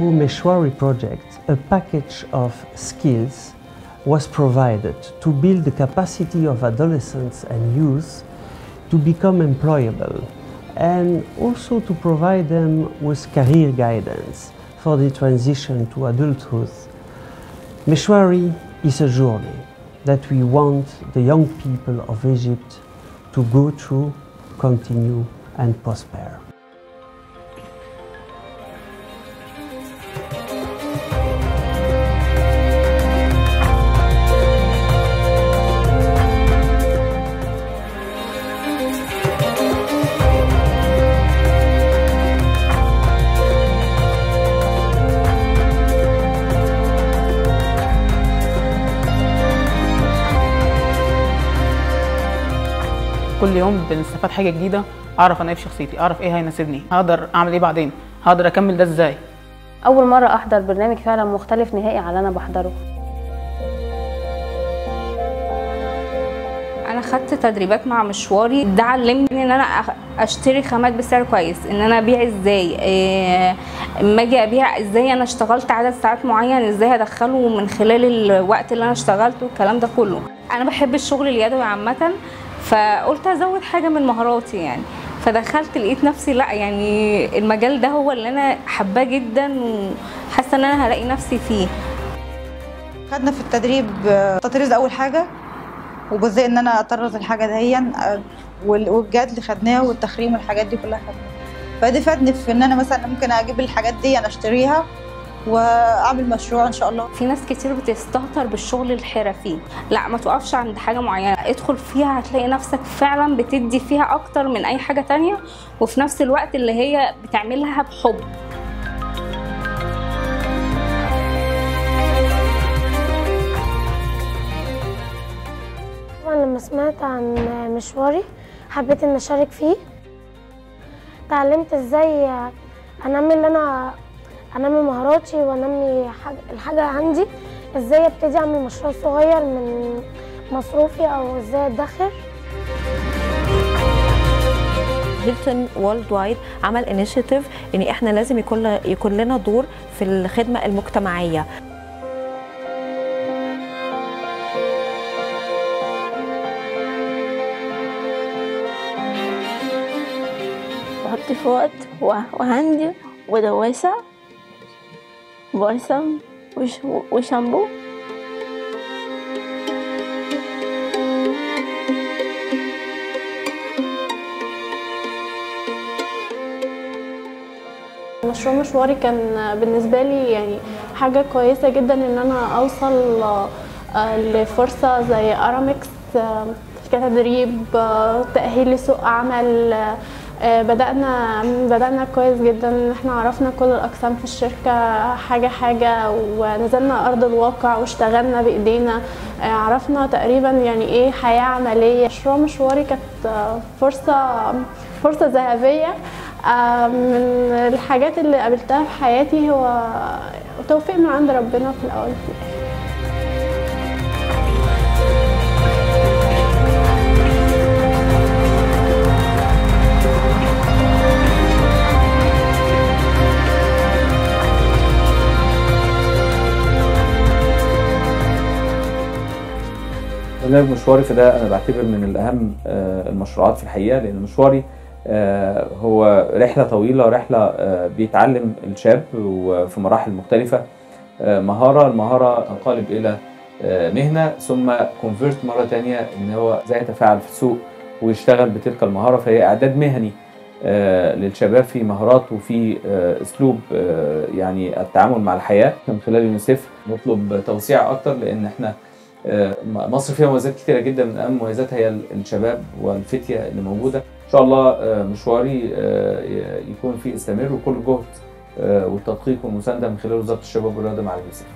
through Meshwari project, a package of skills was provided to build the capacity of adolescents and youth to become employable and also to provide them with career guidance for the transition to adulthood. Meshwari is a journey that we want the young people of Egypt to go through, continue and prosper. كل يوم بنستفاد حاجة جديدة أعرف أنا إيه في شخصيتي أعرف إيه هيناسبني هقدر أعمل إيه بعدين هقدر أكمل ده إزاي؟ أول مرة أحضر برنامج فعلا مختلف نهائي عن اللي أنا بحضره. أنا خدت تدريبات مع مشواري. ده علمني إن أنا أشتري خامات بسعر كويس إن أنا أبيع إزاي إيه، أما أجي أبيع إزاي أنا اشتغلت عدد ساعات معين إزاي هدخله من خلال الوقت اللي أنا اشتغلته الكلام ده كله. أنا بحب الشغل اليدوي عامة فقلت أزود حاجة من مهاراتي يعني. فدخلت لقيت نفسي لا يعني المجال ده هو اللي أنا حباه جدا وحاسة إن أنا هلاقي نفسي فيه. خدنا في التدريب آه، تطريز أول حاجة وجزء إن أنا أطرز الحاجة دهيا آه، وال- والجاد اللي خدناه والتخريم والحاجات دي كلها خدناها. فده فادني في إن أنا مثلا ممكن أجيب الحاجات دي أنا أشتريها وأعمل مشروع إن شاء الله. في ناس كتير بتستهتر بالشغل الحرفي لا ما توقفش عند حاجة معينة. ادخل فيها هتلاقي نفسك فعلا بتدي فيها أكتر من أي حاجة تانية وفي نفس الوقت اللي هي بتعملها بحب. طبعا لما سمعت عن مشواري حبيت إن أشارك فيه. اتعلمت إزاي أنمي اللي أنا انمي مهاراتي وانمي الحاجة عندي إزاي ابتدي اعمل مشروع صغير من مصروفي أو إزاي ادخر. هيلتون Worldwide عمل initiative ان إحنا لازم يكون يكون لنا دور في الخدمة المجتمعية. بحط فوط و- وعندي ودواسة بلسم وش- وشامبو مشروع مشواري كان بالنسبة لي يعني حاجة كويسة جدا إن أنا أوصل آه، لفرصة زي ارامكس آه، كتدريب آه، تأهيل لسوق عمل بدأنا بدأنا كويس جدا. ان إحنا عرفنا كل الأقسام في الشركة حاجة حاجة ونزلنا أرض الواقع واشتغلنا بإيدينا. آه، عرفنا تقريبا يعني إيه حياة عملية. مشروع مشواري كانت آه، فرصة فرصة ذهبية. آه، من الحاجات اللي قابلتها في حياتي هو توفيق من عند ربنا في الأول. وفي الآخر برنامج مشواري فده أنا بعتبر من الأهم آه، المشروعات في الحقيقة لأن مشواري آه، هو رحلة طويلة رحلة آه، بيتعلم الشاب وفي مراحل مختلفة. مهارة المهارة تنقلب إلى مهنة ثم كونفيرت مرة تانية إن هو إزاي يتفاعل في السوق ويشتغل بتلك المهارة. فهي إعداد مهني للشباب في مهارات وفي أسلوب يعني التعامل مع الحياة. من خلال يونيسيف نطلب توسيع أكتر لأن إحنا مصر فيها مميزات كتيرة جدا من أهم مميزاتها هي الشباب والفتية اللي موجودة. إن شاء الله آه، مشواري آه، يكون فيه استمر وكل جهد آه، والتدقيق والمساندة من خلال وزارة الشباب والرياضة مع اليوسف